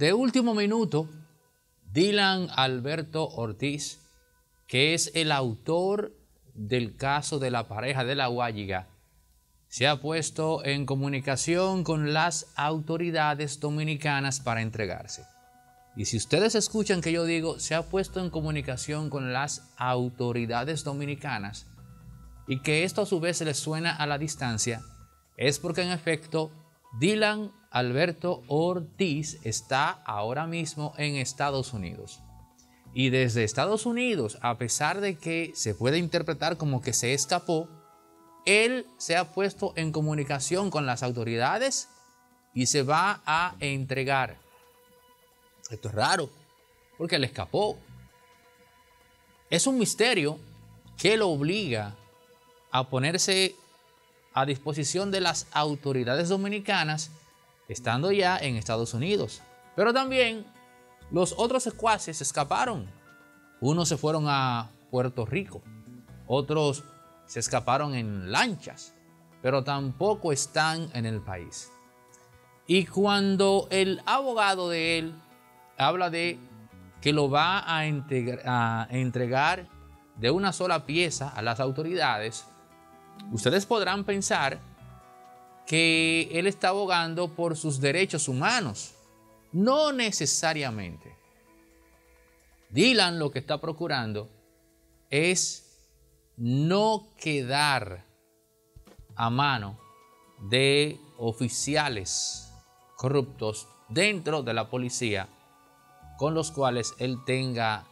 De último minuto, Dylan Alberto Ortiz, que es el autor del caso de la pareja de la Guayiga, se ha puesto en comunicación con las autoridades dominicanas para entregarse. Y si ustedes escuchan que yo digo, se ha puesto en comunicación con las autoridades dominicanas y que esto a su vez les suena a la distancia, es porque en efecto Dylan Alberto Ortiz está ahora mismo en Estados Unidos. Y desde Estados Unidos, a pesar de que se puede interpretar como que se escapó, él se ha puesto en comunicación con las autoridades y se va a entregar. Esto es raro, porque le escapó. Es un misterio que lo obliga a ponerse a disposición de las autoridades dominicanas estando ya en Estados Unidos. Pero también los otros secuaces escaparon. Unos se fueron a Puerto Rico, otros se escaparon en lanchas, pero tampoco están en el país. Y cuando el abogado de él habla de que lo va a, entregar de una sola pieza a las autoridades, ustedes podrán pensar que él está abogando por sus derechos humanos. No necesariamente. Dylan lo que está procurando es no quedar a mano de oficiales corruptos dentro de la policía con los cuales él tenga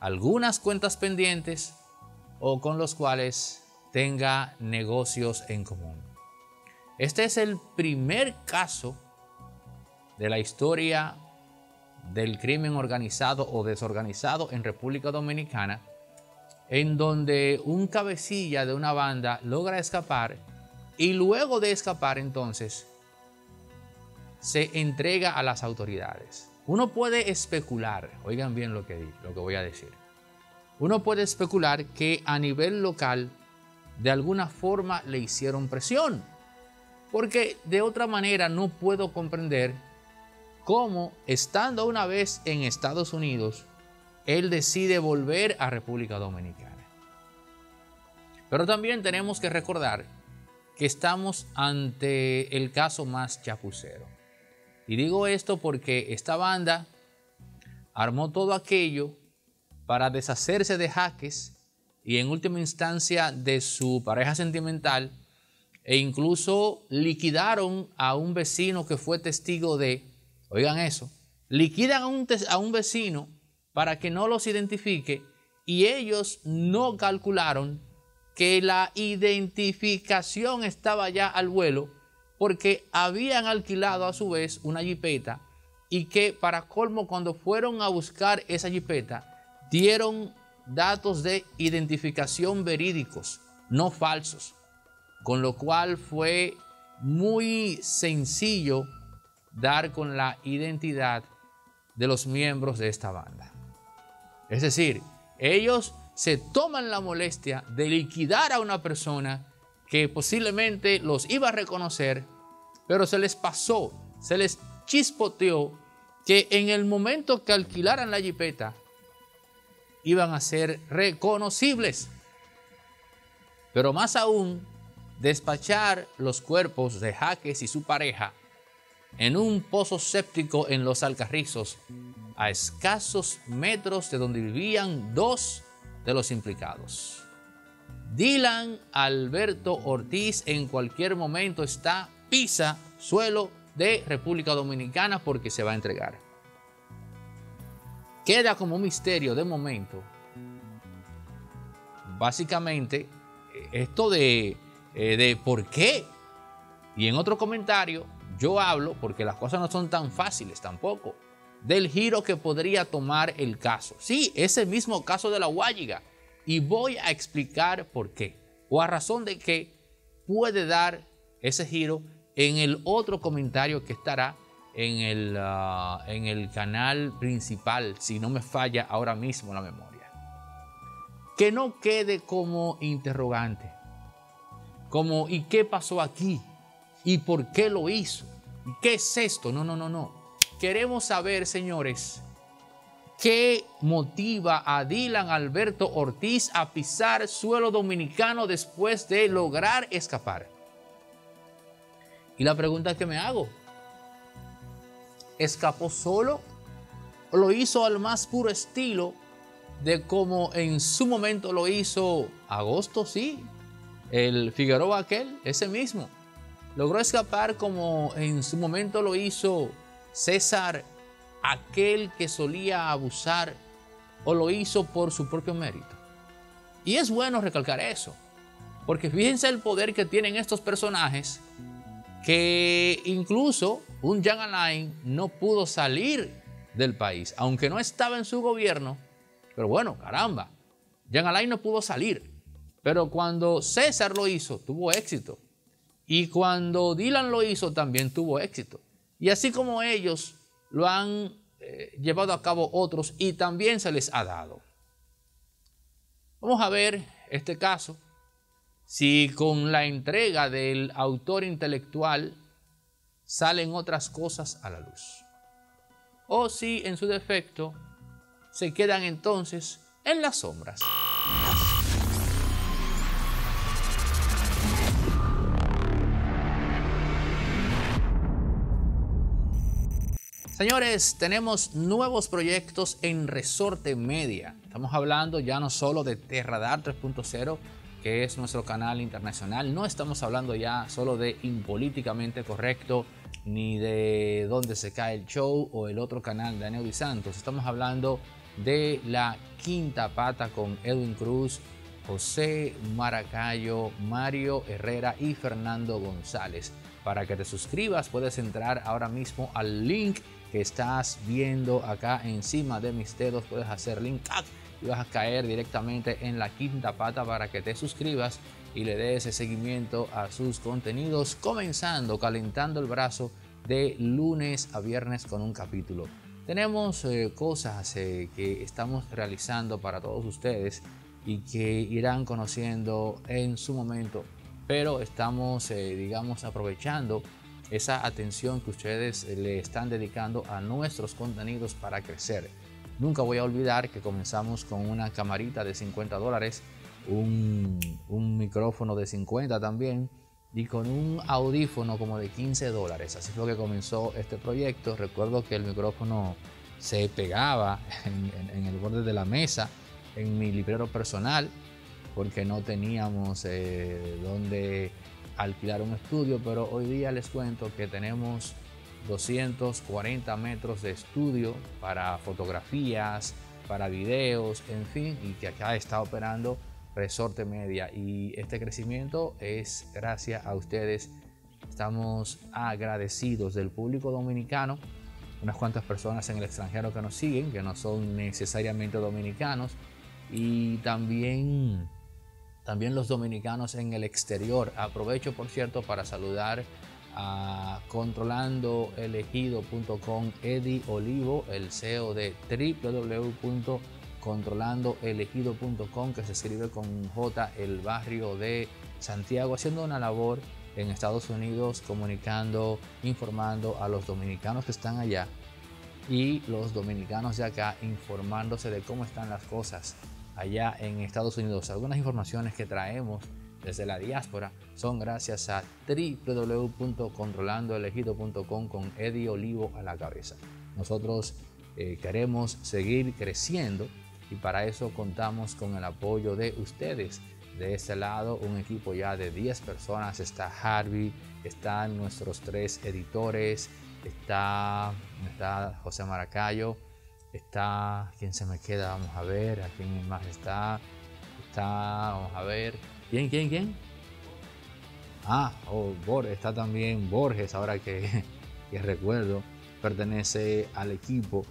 algunas cuentas pendientes o con los cuales tenga negocios en común. Este es el primer caso de la historia del crimen organizado o desorganizado en República Dominicana, en donde un cabecilla de una banda logra escapar y luego de escapar entonces se entrega a las autoridades. Uno puede especular, oigan bien lo que, lo que voy a decir, uno puede especular que a nivel local de alguna forma le hicieron presión, porque de otra manera no puedo comprender cómo, estando una vez en Estados Unidos, él decide volver a República Dominicana. Pero también tenemos que recordar que estamos ante el caso más chapucero. Y digo esto porque esta banda armó todo aquello para deshacerse de Jaques y en última instancia de su pareja sentimental e incluso liquidaron a un vecino que fue testigo de, oigan eso, liquidan a un, a un vecino para que no los identifique y ellos no calcularon que la identificación estaba ya al vuelo porque habían alquilado a su vez una jipeta y que para colmo cuando fueron a buscar esa jipeta dieron datos de identificación verídicos, no falsos, con lo cual fue muy sencillo dar con la identidad de los miembros de esta banda. Es decir, ellos se toman la molestia de liquidar a una persona que posiblemente los iba a reconocer pero se les pasó, se les chispoteó que en el momento que alquilaran la jipeta iban a ser reconocibles. Pero más aún, despachar los cuerpos de Jaques y su pareja en un pozo séptico en los Alcarrizos, a escasos metros de donde vivían dos de los implicados. Dylan Alberto Ortiz en cualquier momento está pisa suelo de República Dominicana porque se va a entregar. Queda como misterio de momento. Básicamente, esto de, eh, de por qué. Y en otro comentario, yo hablo, porque las cosas no son tan fáciles tampoco, del giro que podría tomar el caso. Sí, ese mismo caso de la Guayiga. Y voy a explicar por qué. O a razón de que puede dar ese giro en el otro comentario que estará en el, ah, en el canal principal, si no me falla ahora mismo la memoria. Que no quede como interrogante, como ¿y qué pasó aquí? ¿Y por qué lo hizo? ¿Y qué es esto? No, no, no, no. queremos saber, señores, ¿qué motiva a Dylan Alberto Ortiz a pisar suelo dominicano después de lograr escapar? Y la pregunta que me hago, ¿escapó solo? ¿O lo hizo al más puro estilo de como en su momento lo hizo Agosto, sí, el Figueroa aquel, ese mismo? Logró escapar como en su momento lo hizo César, aquel que solía abusar, o lo hizo por su propio mérito. Y es bueno recalcar eso, porque fíjense el poder que tienen estos personajes, que incluso un Jan Alain no pudo salir del país, aunque no estaba en su gobierno, pero bueno, caramba, Jan Alain no pudo salir, pero cuando César lo hizo, tuvo éxito. Y cuando Dylan lo hizo, también tuvo éxito. Y así como ellos lo han eh, llevado a cabo otros y también se les ha dado. Vamos a ver este caso, si con la entrega del autor intelectual salen otras cosas a la luz. O si en su defecto se quedan entonces en las sombras. Señores, tenemos nuevos proyectos en Resorte Media. Estamos hablando ya no solo de Terradar 3.0, que es nuestro canal internacional. No estamos hablando ya solo de Impolíticamente Correcto, ni de Dónde se cae el show o el otro canal de Aneo Santos. Estamos hablando de La Quinta Pata con Edwin Cruz, José Maracayo, Mario Herrera y Fernando González. Para que te suscribas puedes entrar ahora mismo al link que estás viendo acá encima de mis dedos, puedes hacer link y vas a caer directamente en la quinta pata para que te suscribas y le des seguimiento a sus contenidos, comenzando, calentando el brazo de lunes a viernes con un capítulo. Tenemos eh, cosas eh, que estamos realizando para todos ustedes y que irán conociendo en su momento, pero estamos, eh, digamos, aprovechando esa atención que ustedes le están dedicando a nuestros contenidos para crecer. Nunca voy a olvidar que comenzamos con una camarita de 50 dólares, un, micrófono de 50 también y con un audífono como de 15 dólares. Así fue que comenzó este proyecto. Recuerdo que el micrófono se pegaba en, el borde de la mesa en mi librero personal porque no teníamos eh, donde alquilar un estudio, pero hoy día les cuento que tenemos 240 metros de estudio para fotografías, para videos, en fin, y que acá está operando Resorte Media. Y este crecimiento es gracias a ustedes. Estamos agradecidos del público dominicano, unas cuantas personas en el extranjero que nos siguen, que no son necesariamente dominicanos, y también también los dominicanos en el exterior. Aprovecho, por cierto, para saludar a controlandoelegido.com Eddie Olivo, el CEO de www.controlandoelegido.com, que se escribe con J, el barrio de Santiago, haciendo una labor en Estados Unidos, comunicando, informando a los dominicanos que están allá y los dominicanos de acá informándose de cómo están las cosas allá en Estados Unidos. Algunas informaciones que traemos desde la diáspora son gracias a www.controlandoelegido.com con Eddie Olivo a la cabeza. Nosotros eh, queremos seguir creciendo y para eso contamos con el apoyo de ustedes. De este lado, un equipo ya de 10 personas. Está Harvey, están nuestros tres editores, está, está José Maracayo, Está, ¿quién se me queda? Vamos a ver, ¿a quién más está? Está, vamos a ver. ¿Quién, quién, quién? Ah, oh, Borges, está también Borges, ahora que, recuerdo, pertenece al equipo.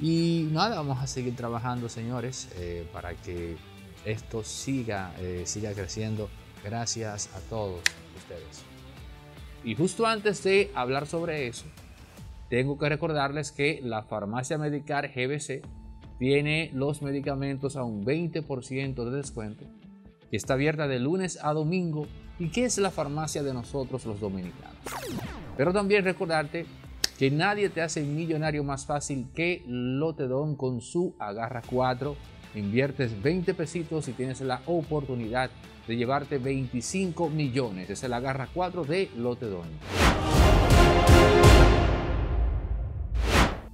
Y nada, vamos a seguir trabajando, señores, eh, para que esto siga, eh, siga creciendo. Gracias a todos ustedes. Y justo antes de hablar sobre eso, tengo que recordarles que la farmacia Medicar GBC tiene los medicamentos a un 20% de descuento, que está abierta de lunes a domingo y que es la farmacia de nosotros los dominicanos. Pero también recordarte que nadie te hace millonario más fácil que Lotedon con su Agarra 4. Inviertes 20 pesitos y tienes la oportunidad de llevarte 25 millones. Es el Agarra 4 de Lotedon.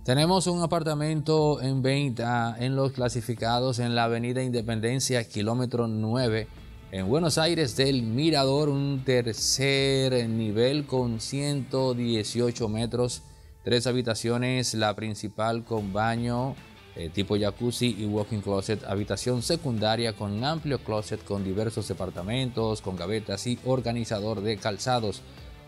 Tenemos un apartamento en venta en los clasificados en la Avenida Independencia, kilómetro 9, en Buenos Aires del Mirador, un tercer nivel con 118 metros, tres habitaciones, la principal con baño eh, tipo jacuzzi y walking closet, habitación secundaria con amplio closet con diversos departamentos, con gavetas y organizador de calzados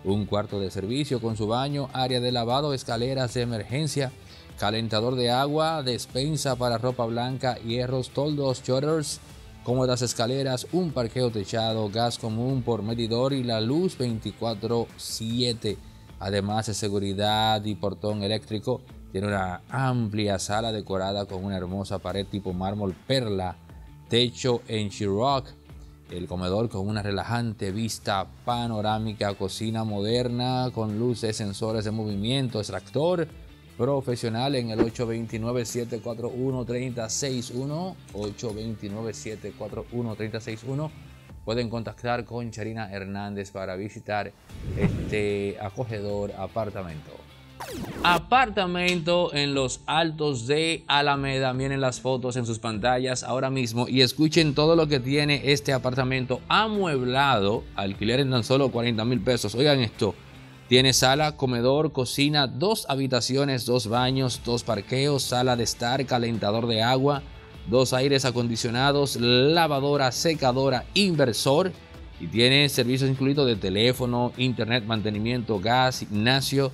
un cuarto de servicio con su baño, área de lavado, escaleras de emergencia, calentador de agua, despensa para ropa blanca, hierros, toldos, shutters, cómodas escaleras, un parqueo techado, gas común por medidor y la luz 24/7. Además de seguridad y portón eléctrico, tiene una amplia sala decorada con una hermosa pared tipo mármol perla, techo en Chiroc, el comedor con una relajante vista panorámica, cocina moderna con luces, sensores de movimiento, extractor profesional en el 829-741-3061. 829-741-3061. Pueden contactar con Charina Hernández para visitar este acogedor apartamento. Apartamento en los altos de Alameda. Miren las fotos en sus pantallas ahora mismo y escuchen todo lo que tiene este apartamento amueblado. Alquiler en tan solo 40 mil pesos. Oigan esto. Tiene sala, comedor, cocina, dos habitaciones, dos baños, dos parqueos, sala de estar, calentador de agua, dos aires acondicionados, lavadora, secadora, inversor. Y tiene servicios incluidos de teléfono, internet, mantenimiento, gas, gimnasio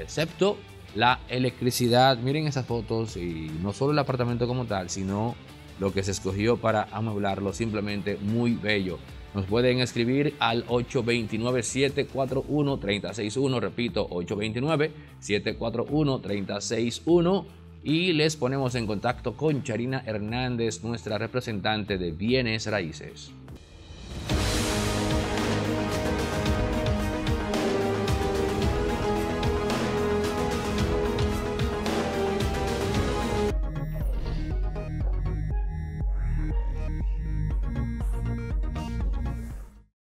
excepto la electricidad. Miren esas fotos y no solo el apartamento como tal, sino lo que se escogió para amueblarlo, simplemente muy bello. Nos pueden escribir al 829-741-361, repito, 829-741-361 y les ponemos en contacto con Charina Hernández, nuestra representante de bienes raíces.